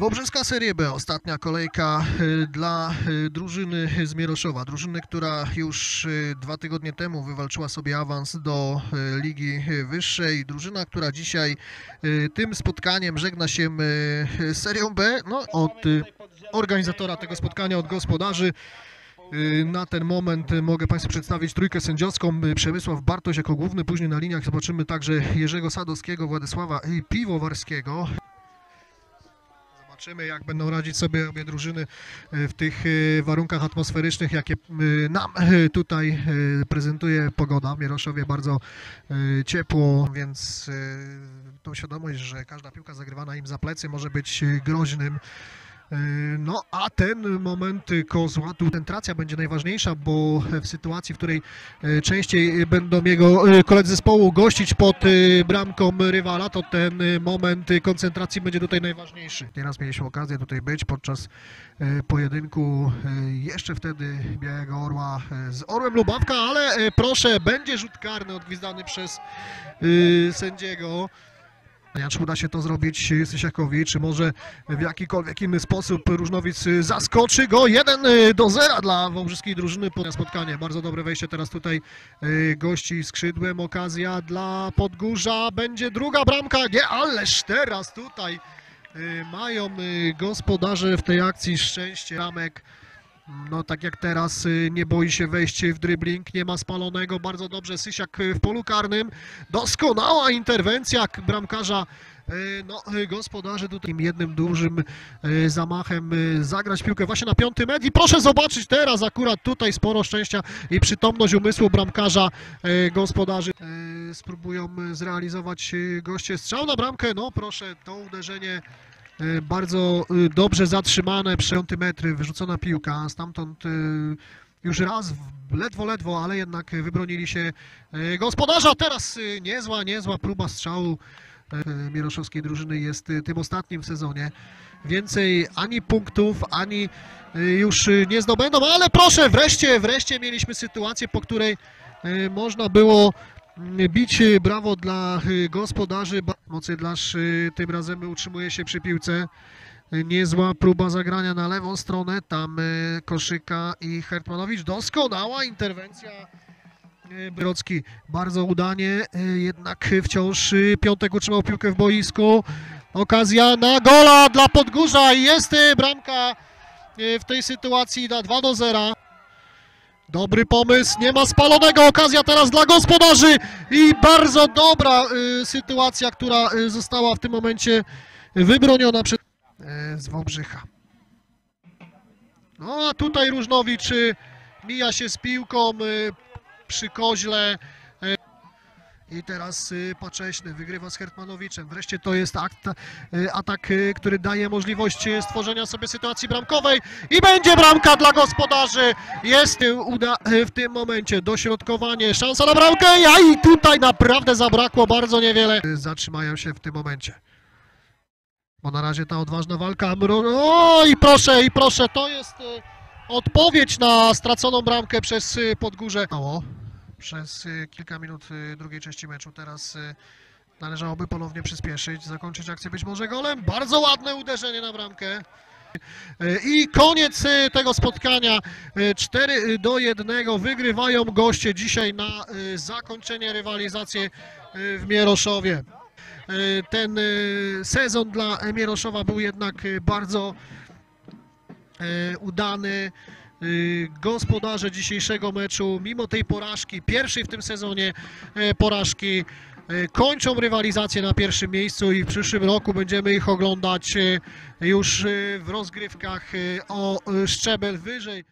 Wobrzeska Serie B, ostatnia kolejka y, dla y, drużyny z Mieroszowa. Drużyny, która już y, dwa tygodnie temu wywalczyła sobie awans do Ligi Wyższej. Drużyna, która dzisiaj tym spotkaniem żegna się Serią B. No, od organizatora tego spotkania, od gospodarzy. Na ten moment mogę Państwu przedstawić trójkę sędziowską. Przemysław Bartoś jako główny, później na liniach zobaczymy także Jerzego Sadowskiego, Władysława Piwowarskiego. Zobaczymy, jak będą radzić sobie obie drużyny y, w tych y, warunkach atmosferycznych, jakie y, nam tutaj prezentuje pogoda. W Mieroszowie bardzo ciepło, więc tą świadomość, że każda piłka zagrywana im za plecy może być groźnym. Y, No, a ten moment kozła, tu koncentracja będzie najważniejsza, bo w sytuacji, w której y, częściej będą jego y, koledzy zespołu gościć pod bramką rywala, to ten moment koncentracji będzie tutaj najważniejszy. Nieraz mieliśmy okazję tutaj być podczas pojedynku jeszcze wtedy Białego Orła z Orłem Lubawka, ale proszę, będzie rzut karny odgwizdany przez sędziego. Czy uda się to zrobić Sysiakowi, czy może w jakikolwiek inny sposób Różnowic zaskoczy go. 1 y, do 0 dla wąbrzyskiej drużyny po spotkanie. Bardzo dobre wejście teraz tutaj y, gości skrzydłem. Okazja dla Podgórza. Będzie druga bramka. Nie, ależ teraz tutaj y, mają gospodarze w tej akcji szczęście. Ramek. No tak jak teraz y, nie boi się wejść w dribbling, nie ma spalonego, bardzo dobrze Sysiak y, w polu karnym, doskonała interwencja bramkarza, y, no y, gospodarze. Tutaj jednym dużym zamachem zagrać piłkę właśnie na piąty metr i proszę zobaczyć teraz akurat tutaj sporo szczęścia i przytomność umysłu bramkarza gospodarzy. Spróbują zrealizować goście. Strzał na bramkę, no proszę to uderzenie bardzo y, dobrze zatrzymane przy piąty metry, wyrzucona piłka, stamtąd y, już raz, ledwo, ledwo, ale jednak wybronili się e, gospodarza. Teraz niezła, niezła próba strzału e, Mieroszowskiej drużyny jest tym ostatnim w sezonie. Więcej ani punktów, ani już nie zdobędą, ale proszę, wreszcie, wreszcie mieliśmy sytuację, po której można było bić y, brawo dla y, gospodarzy. Mocydlarz tym razem utrzymuje się przy piłce. Y, Niezła próba zagrania na lewą stronę. Tam Koszyka i Hertmanowicz. Doskonała interwencja. Brocki bardzo udanie, jednak wciąż Piątek utrzymał piłkę w boisku. Okazja na gola dla Podgórza i jest bramka w tej sytuacji na 2 do 0. Dobry pomysł, nie ma spalonego, okazja teraz dla gospodarzy i bardzo dobra y, sytuacja, która y, została w tym momencie wybroniona przez y, z Wałbrzycha. No a tutaj Różnowicz y, mija się z piłką y, przy koźle. I teraz y, Pacześny wygrywa z Hertmanowiczem. Wreszcie to jest akt, y, atak, y, który daje możliwość stworzenia sobie sytuacji bramkowej. I będzie bramka dla gospodarzy. Jest uda w tym momencie dośrodkowanie, szansa na bramkę. A i tutaj naprawdę zabrakło bardzo niewiele. Zatrzymają się w tym momencie. Bo na razie ta odważna walka. O i proszę, i proszę, to jest odpowiedź na straconą bramkę przez Podgórze. Mało. Przez y, kilka minut y, drugiej części meczu. Teraz y, należałoby ponownie przyspieszyć, zakończyć akcję być może golem. Bardzo ładne uderzenie na bramkę. I koniec tego spotkania. Y, 4 do 1 wygrywają goście dzisiaj na zakończenie rywalizacji w Mieroszowie. Ten sezon dla Mieroszowa był jednak bardzo udany. Y, Gospodarze dzisiejszego meczu, mimo tej porażki, pierwszej w tym sezonie y, porażki, y, kończą rywalizację na pierwszym miejscu i w przyszłym roku będziemy ich oglądać już w rozgrywkach o szczebel wyżej.